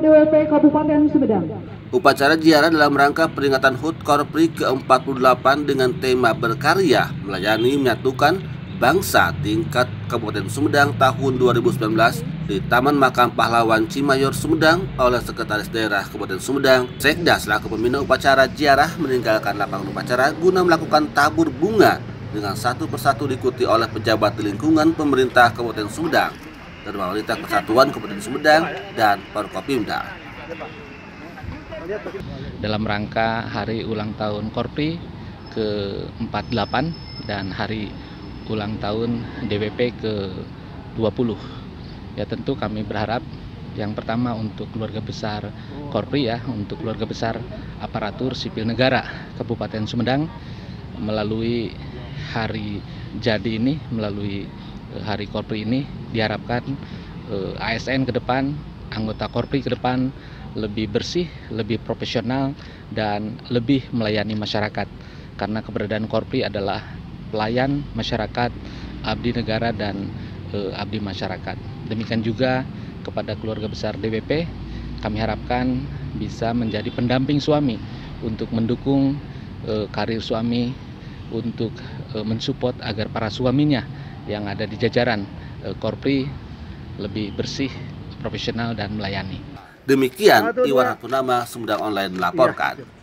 DWP Kabupaten Sumedang. Upacara ziarah dalam rangka peringatan HUT Korpri ke-48 dengan tema berkarya melayani menyatukan bangsa tingkat Kabupaten Sumedang tahun 2019 di Taman Makam Pahlawan Cimayor Sumedang oleh Sekretaris Daerah Kabupaten Sumedang. Sekda selaku pembina upacara ziarah meninggalkan lapangan upacara guna melakukan tabur bunga dengan satu persatu diikuti oleh pejabat lingkungan pemerintah Kabupaten Sumedang, Wanita Persatuan Kabupaten Sumedang, dan Forkopimda dalam rangka hari ulang tahun Korpri ke-48 dan hari ulang tahun DWP ke-20. Ya tentu kami berharap yang pertama untuk keluarga besar Korpri ya, untuk keluarga besar aparatur sipil negara Kabupaten Sumedang melalui hari jadi ini, melalui hari Korpri ini diharapkan eh, ASN ke depan, anggota Korpri ke depan lebih bersih, lebih profesional, dan lebih melayani masyarakat. Karena keberadaan Korpri adalah pelayan masyarakat, abdi negara, dan e, abdi masyarakat. Demikian juga kepada keluarga besar DWP, kami harapkan bisa menjadi pendamping suami untuk mendukung e, karir suami, untuk mensupport agar para suaminya yang ada di jajaran e, Korpri lebih bersih, profesional, dan melayani. Demikian Iwan Hatunama Sumedang Online melaporkan.